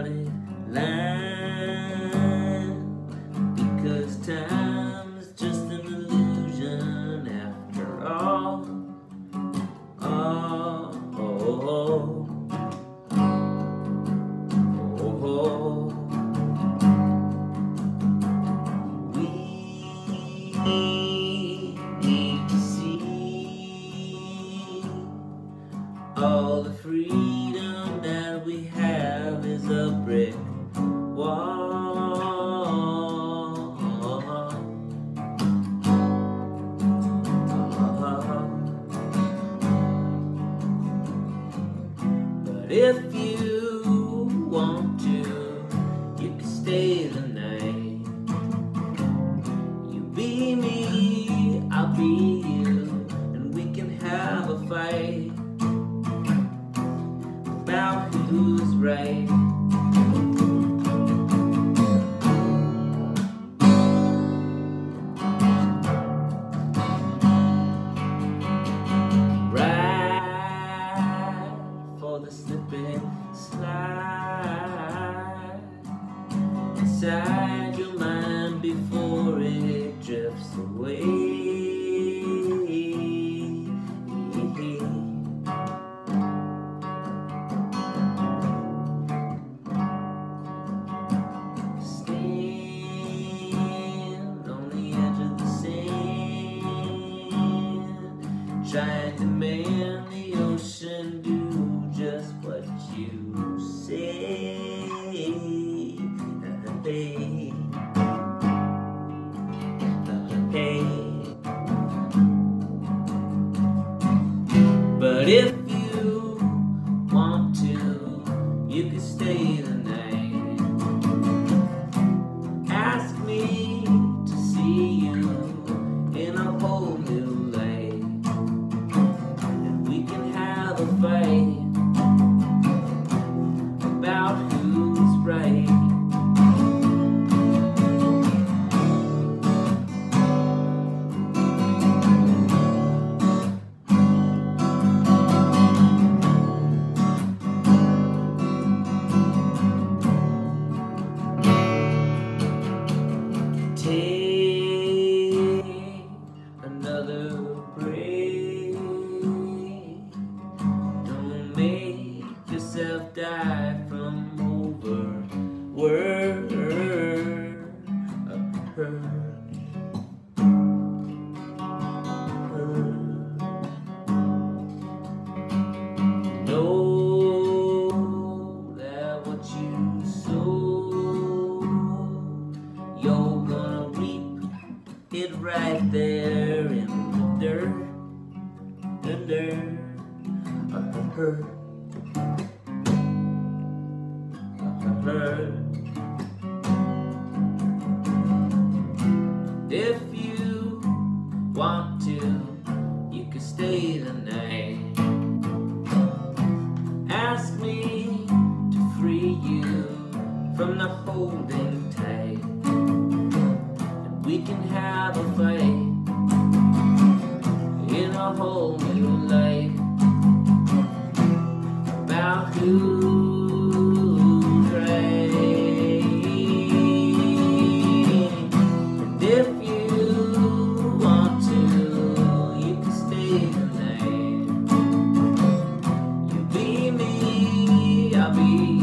dotted line because time's just an illusion after all. Oh, oh, oh. oh. We need to see all the freedom we have is a brick wall. But if the slip slide inside your mind before it drifts away. To man the ocean, do just what you say. Hey, hey. But if you want to, you can stay die from you're gonna reap it right there in the dirt, the dirt. Of the want to, you can stay the night. Ask me to free you from the holding tight. And we can have a fight in a whole new life about who. be.